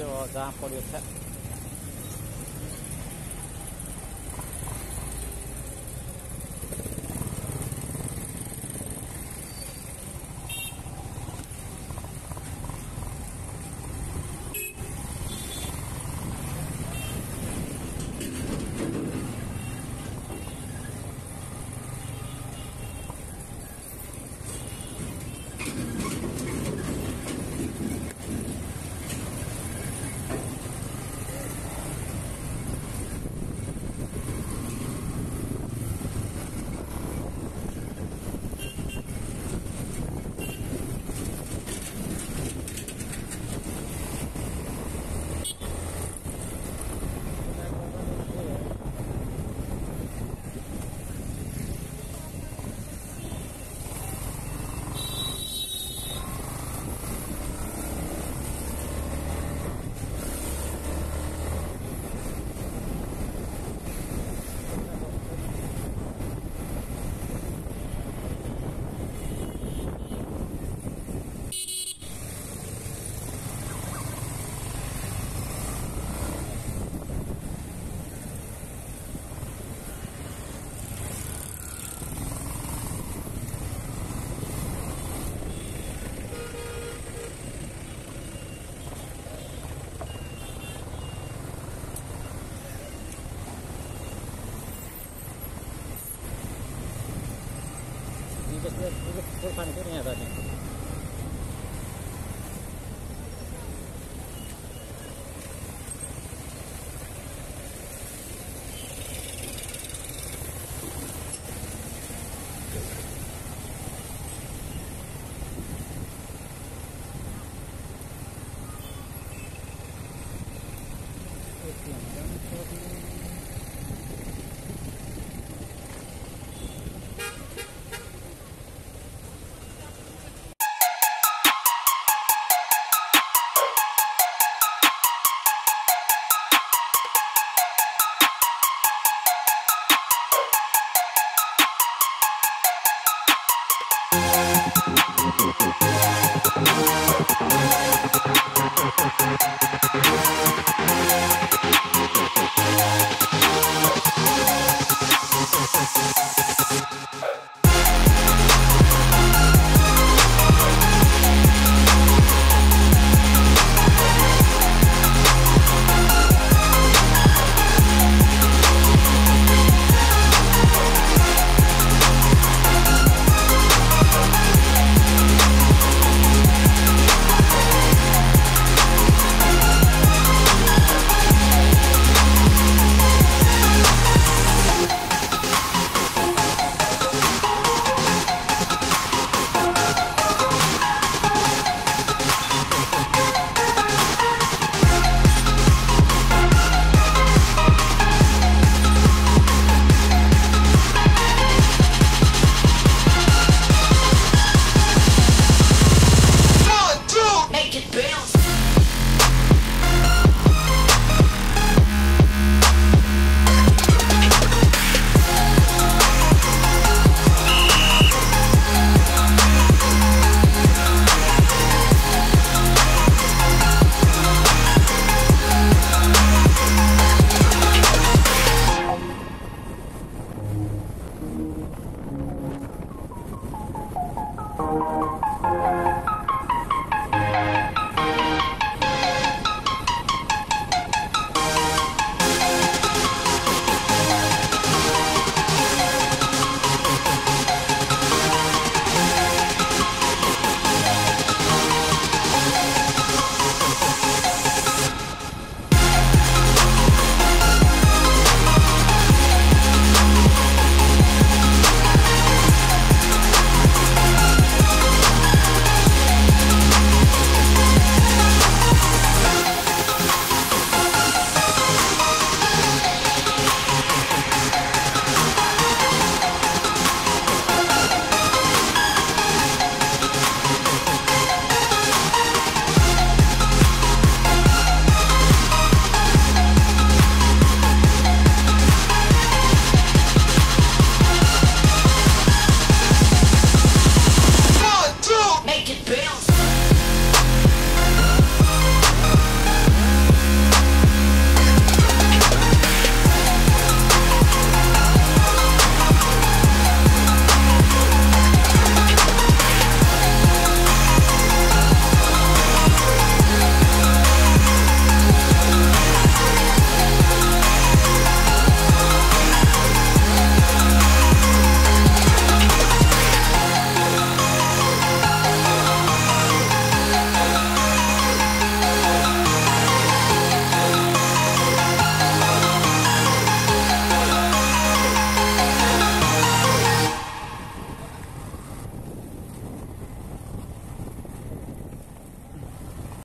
就咱火榴菜。这个这个 Música